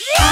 Yeah!